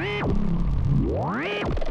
Wow.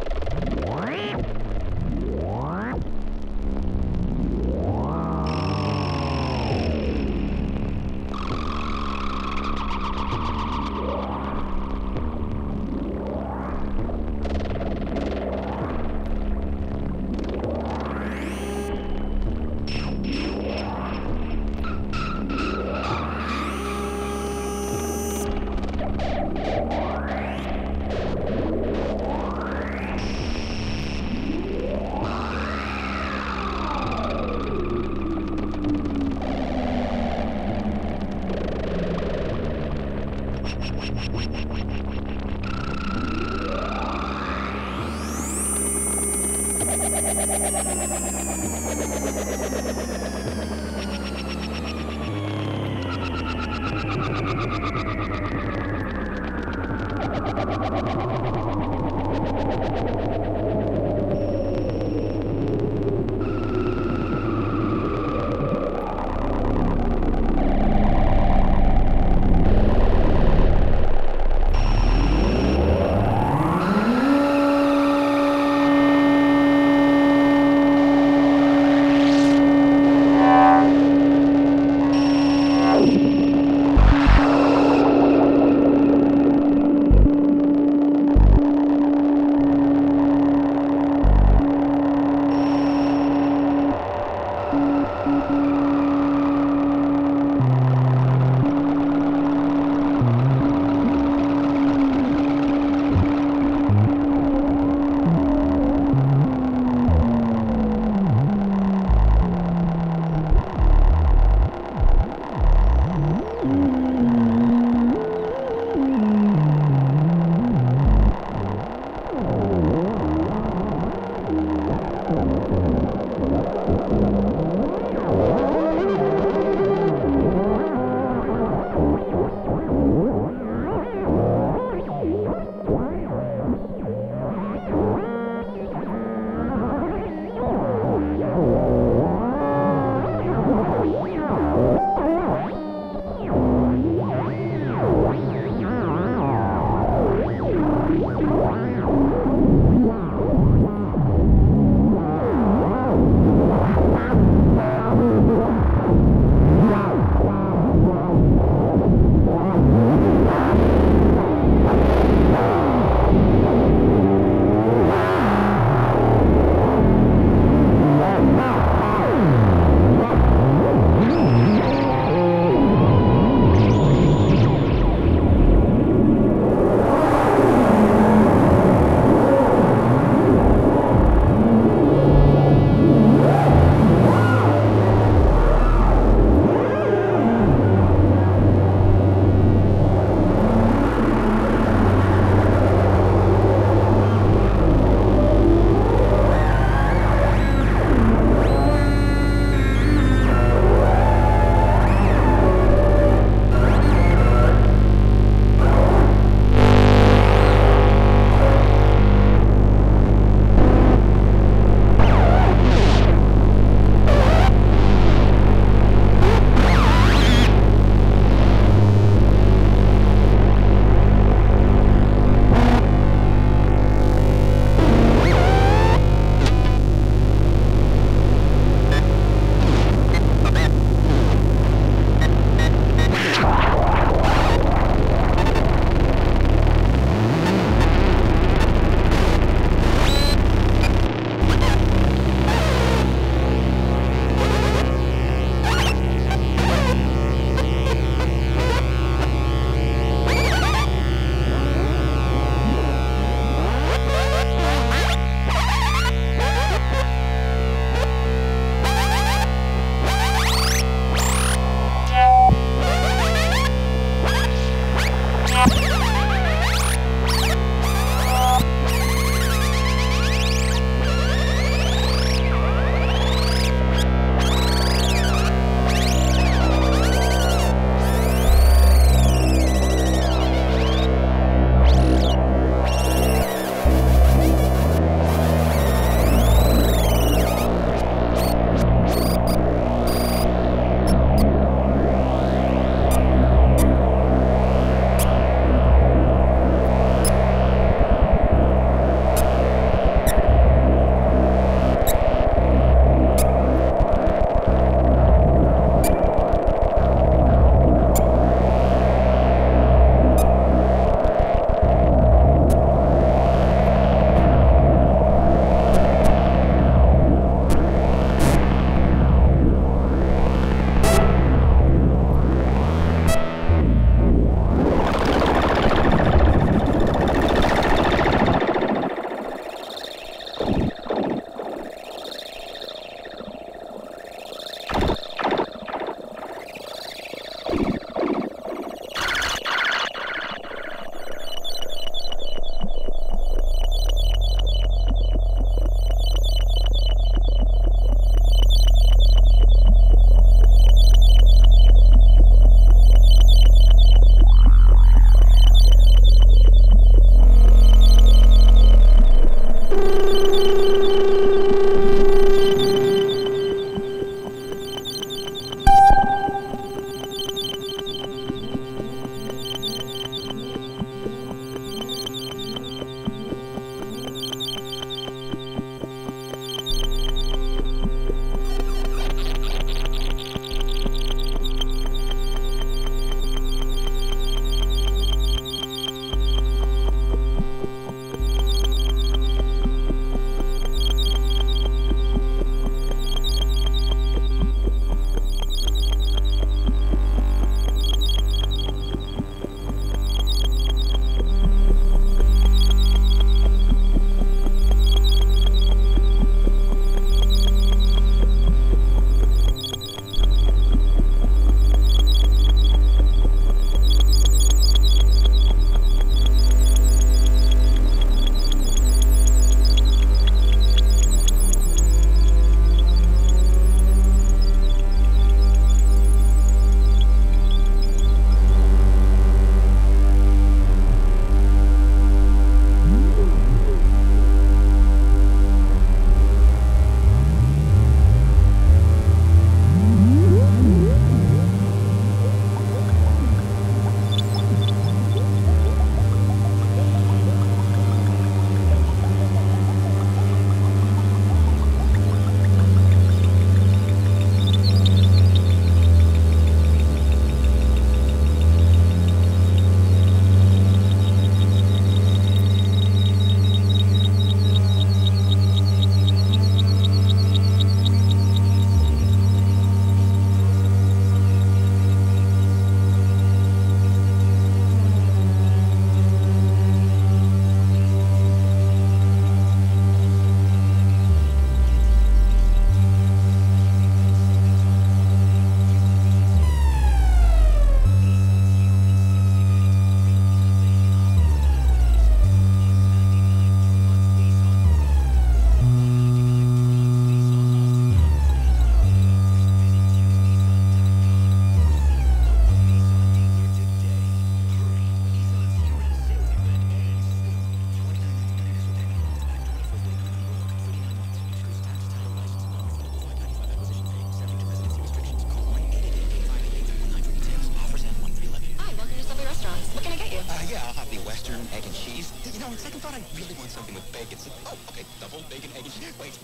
On second thought, I really want something with bacon. So, oh, okay, double bacon, egg, and cheese. Wait,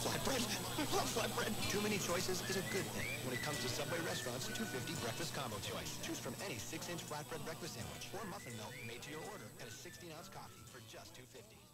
flatbread? flatbread. Too many choices is a good thing. When it comes to Subway restaurants, 250 breakfast combo choice. Choose from any 6-inch flatbread breakfast sandwich or muffin melt made to your order and a 16-ounce coffee for just 250.